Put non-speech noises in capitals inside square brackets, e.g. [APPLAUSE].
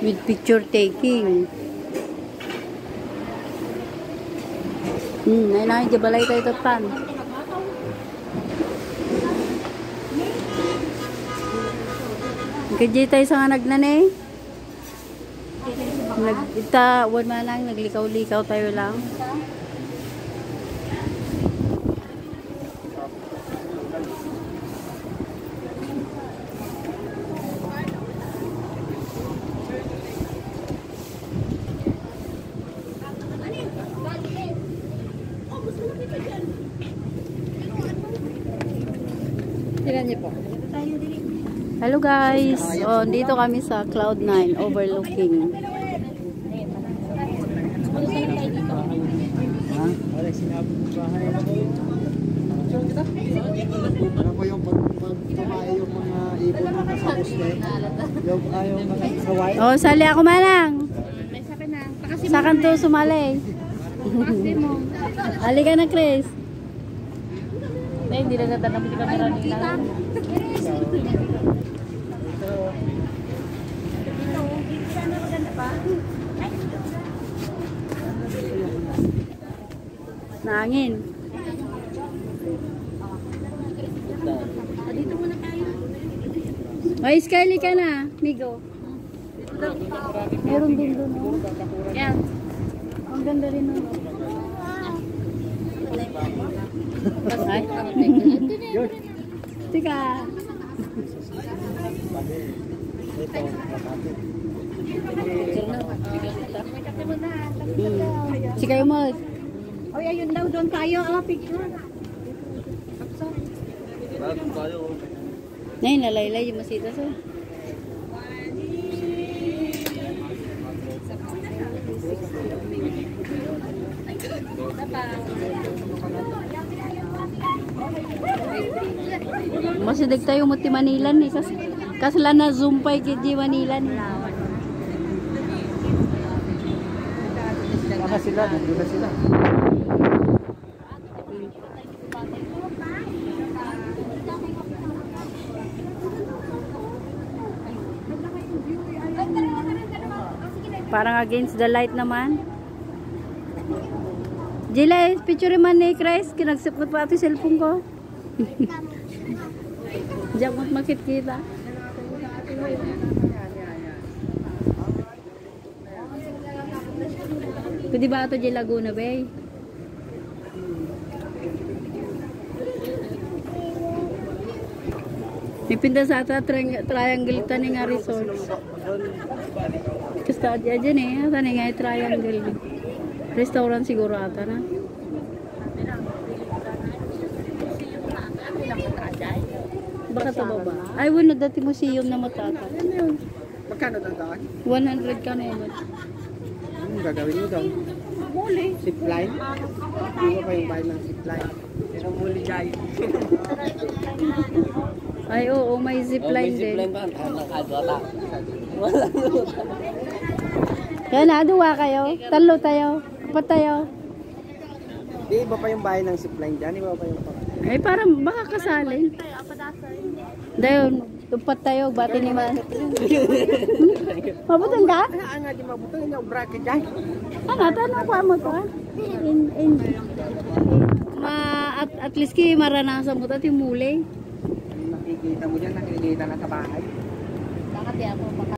with picture taking. Hmm, nay nay, di balay tayo tatan. Kajay tayo sa nga nagnanay. Nag, ita, one man lang, naglikaw-likaw tayo lang. Tignan niyo po. Hello guys! Oh, dito kami sa Cloud9 overlooking. Ha? Wala sinabi ko bahay. Ano po yung pag, pag tumae yung mga ibon na nasa poste? Yung ayaw mga saway? Oh, sali ako manang. Sa kanto sumali. mo. Halika na, Chris. Eh, hindi na natanong hindi kami nila. Nangin. Dito muna tayo. Ay, Skyly ka na, Migo. Meron din doon. Oh. Yan. Ang ganda rin nun. Ay, Yun. tika. Ito, kapatid. Hmm. Si kayo mo. Oy, ayun daw. Doon tayo. ala picture. Nay, nalaylay yung masita sa. Masidag tayo mo ti Manilan ni kas kasla na zoom pa kiti Manilan ni. Saka sila, nandun na sila. Parang against the light naman. Jila, picture man ni Chris. Kinagsipot pa ito cellphone ko. [LAUGHS] Diyan mo't makikita. Pwede ba ito di Laguna Bay? Ipinda sa ata tri- triangle tani nga resorts. Kasta aja aja nih, tani nga triangle. Restaurant siguro ata na. Baka sa baba. Ay, wala dati museum na matata. Magkano dadaan? 100 ka na yun. Anong gagawin mo daw? Muli. Zipline? Di ba pa yung bahay ng zipline? Pero muli dyan. Ay, oo, may zipline din. ba? Nakadwata. Yan na, duwa kayo. Talo tayo. Apat tayo. Di iba pa yung bahay ng zipline dyan? Iba pa yung Ay, parang baka kasali. Dayon, tupat tayo, bati ni man. Mabutang ka? Nga di mabuto yung bracket dyan. Ano, tanong ko mo to. In, in, ma, at, at least ki maranasan mo to, yung muli. Nakikita mo dyan, nakikita na sa bahay. Bakit ako